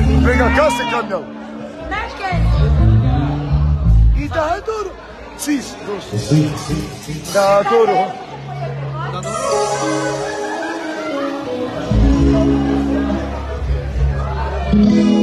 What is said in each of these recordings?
Vem, cá, esse caminhão. E dá duro. Sim, sim, sim. Dá duro. E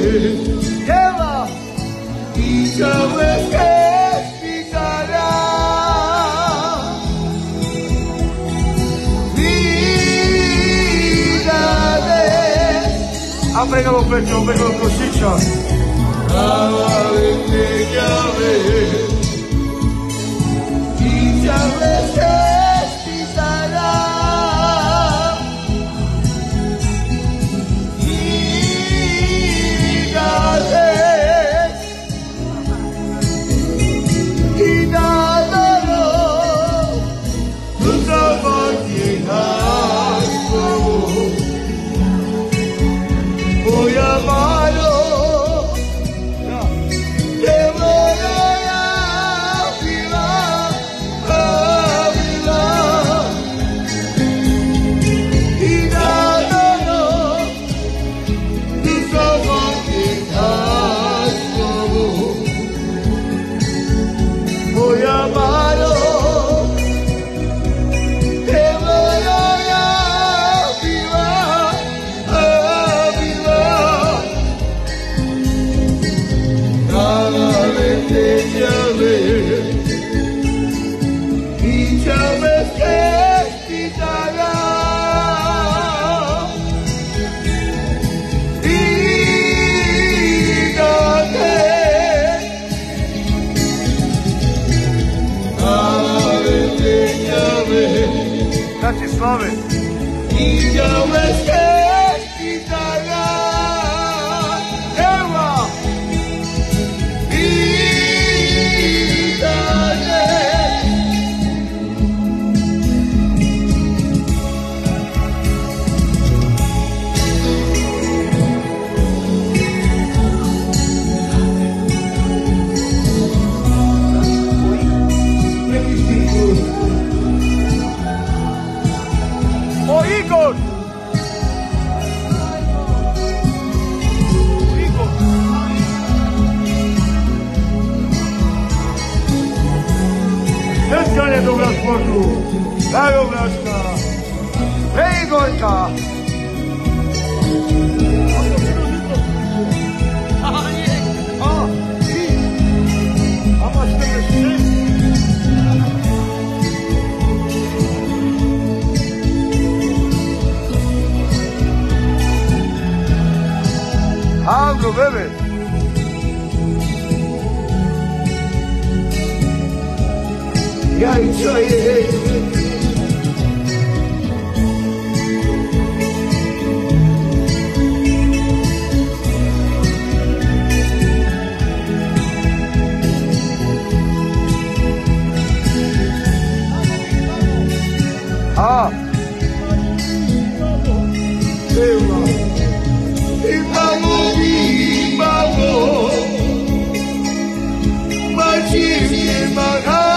lleva y sabe que quitará vida de ah pregalo pecho pregalo cosiccia ah, Bratislave. I Eskanie do transportu! Dają Blaszka! Hej Igorka! A, i. A masz te trzy? Algo, bebe. Yay, joy, hey, hey. Imamo, imamo, imamo, imamo,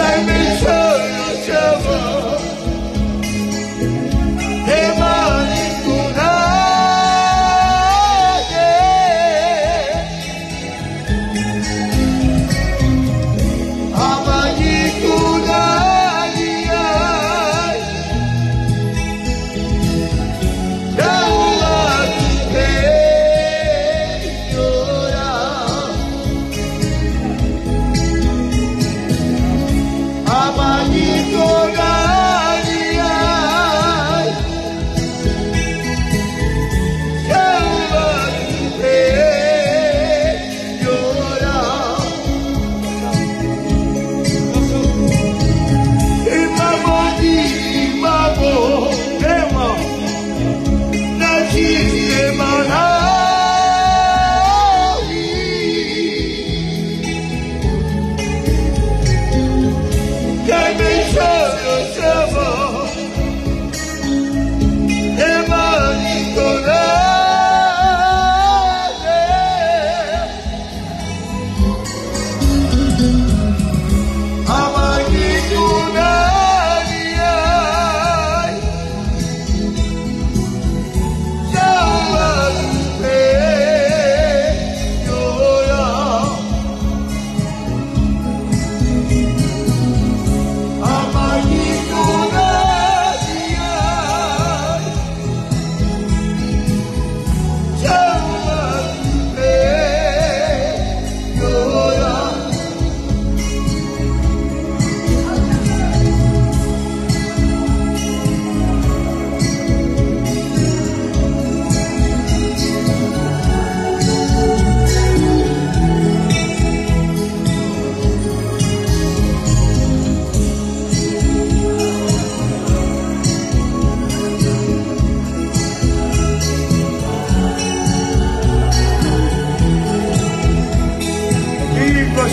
quem me chama. Emani Abadi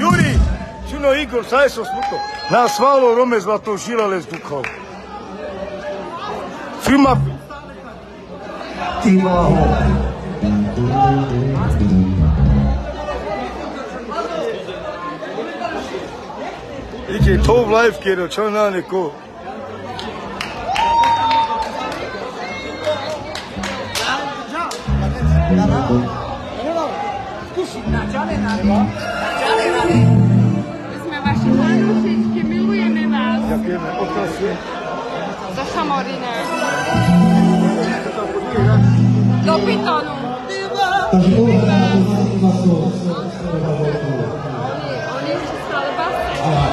Juri, čuno Igor, saj sam smutno. Nas valo Rome zlato žirale žilale zbukao. Filma... Timaho. Iđe to v live kjero, čo na neko. Thank you. kusi, nadziane na nie. Nadziane na nie. Myśmy właśnie malusieńkie, milujemy was. Dziękujemy, okresy. Za samorinę. Do pitonu. Oni, oni jeszcze z albastrem.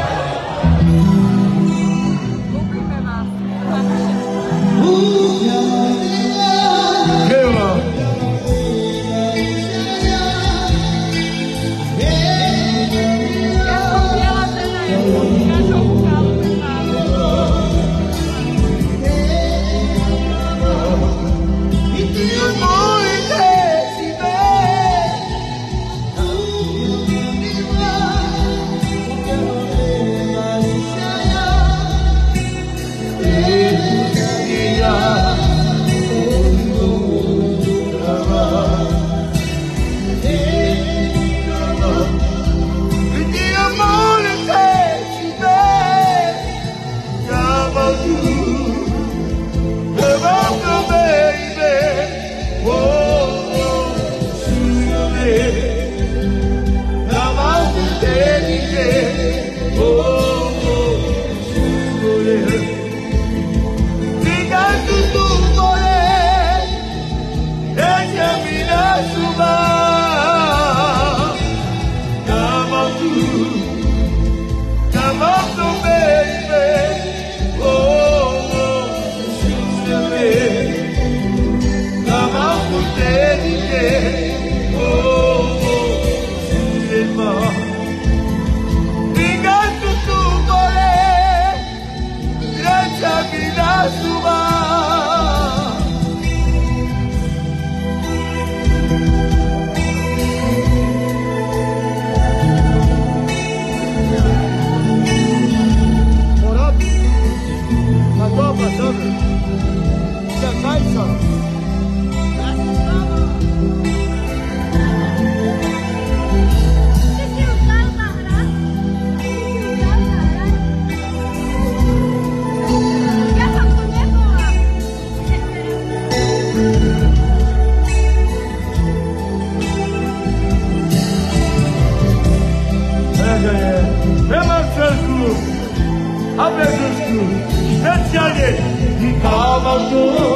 Baby. Celku,